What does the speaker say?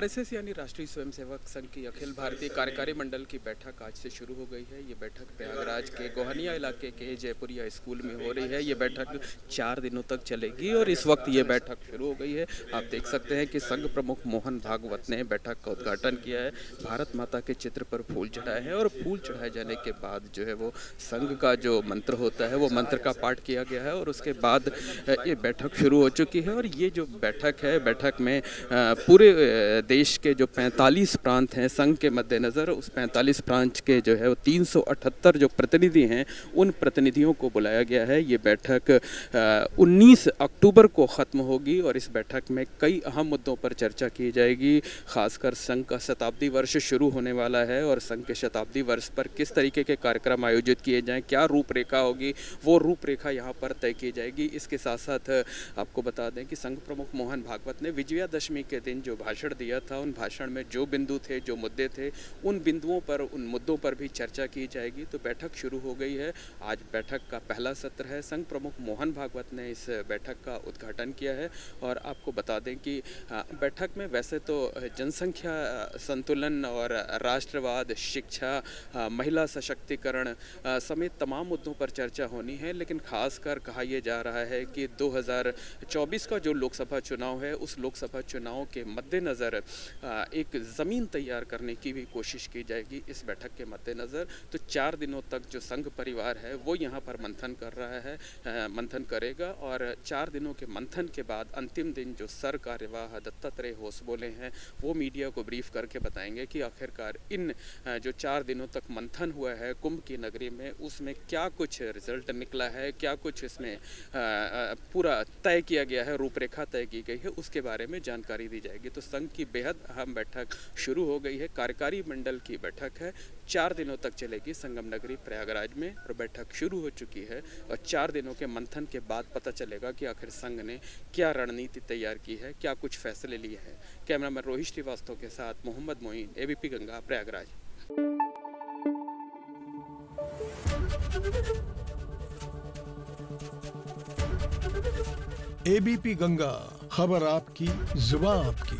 RSS यानी राष्ट्रीय स्वयंसेवक संघ की अखिल भारतीय कार्यकारी मंडल की बैठक आज से शुरू हो गई है। ये बैठक प्रयागराज के गोहनिया इलाके के जयपुरिया स्कूल में हो रही है। ये बैठक चार दिनों तक चलेगी और इस वक्त ये बैठक शुरू हो गई है। आप देख सकते हैं कि संघ प्रमुख मोहन भागवत ने बैठक का उद्घाटन किया है। भारत माता के चित्र पर फूल चढ़ाए हैं और फूल चढ़ाए जाने के बाद जो है वो संघ का जो मंत्र होता है, वो मंत्र का पाठ किया गया है और उसके बाद ये बैठक शुरू हो चुकी है और ये जो बैठक है, बैठक में पूरे देश के जो 45 प्रांत हैं, संघ के मद्देनज़र उस 45 प्रांत के जो है वो तीन सौ अठहत्तर जो प्रतिनिधि हैं, उन प्रतिनिधियों को बुलाया गया है। ये बैठक 19 अक्टूबर को ख़त्म होगी और इस बैठक में कई अहम मुद्दों पर चर्चा की जाएगी। खासकर संघ का शताब्दी वर्ष शुरू होने वाला है और संघ के शताब्दी वर्ष पर किस तरीके के कार्यक्रम आयोजित किए जाएँ, क्या रूपरेखा होगी, वो रूपरेखा यहाँ पर तय की जाएगी। इसके साथ साथ आपको बता दें कि संघ प्रमुख मोहन भागवत ने विजयादशमी के दिन जो भाषण दिया था उन भाषण में, जो बिंदु थे, जो मुद्दे थे, उन बिंदुओं पर, उन मुद्दों पर भी चर्चा की जाएगी। तो बैठक शुरू हो गई है। आज बैठक का पहला सत्र है। संघ प्रमुख मोहन भागवत ने इस बैठक का उद्घाटन किया है और आपको बता दें कि बैठक में वैसे तो जनसंख्या संतुलन और राष्ट्रवाद, शिक्षा महिला सशक्तिकरण समेत तमाम मुद्दों पर चर्चा होनी है। लेकिन खासकर कहा यह जा रहा है कि 2024 का जो लोकसभा चुनाव है, उस लोकसभा चुनाव के मद्देनज़र एक ज़मीन तैयार करने की भी कोशिश की जाएगी इस बैठक के मद्देनज़र। तो चार दिनों तक जो संघ परिवार है, वो यहाँ पर मंथन कर रहा है मंथन करेगा और चार दिनों के मंथन के बाद अंतिम दिन जो सर कार्यवाह दत्तात्रेय होस बोले हैं, वो मीडिया को ब्रीफ करके बताएँगे कि आखिरकार इन जो चार दिनों तक मंथन हुआ है कुंभ की नगरी में, उसमें क्या कुछ रिज़ल्ट निकला है, क्या कुछ इसमें पूरा तय किया गया है, रूपरेखा तय की गई है, उसके बारे में जानकारी दी जाएगी। तो संघ की बेहद अहम बैठक शुरू हो गई है। कार्यकारी मंडल की बैठक है। चार दिनों तक चलेगी संगम नगरी प्रयागराज में और बैठक शुरू हो चुकी है और चार दिनों के मंथन के बाद पता चलेगा कि आखिर संघ ने क्या रणनीति तैयार की है, क्या कुछ फैसले लिए हैं। कैमरामैन रोहित श्रीवास्तव के साथ मोहम्मद मोइन, एबीपी गंगा, प्रयागराज। एबीपी गंगा, खबर आपकी जुबा आपकी।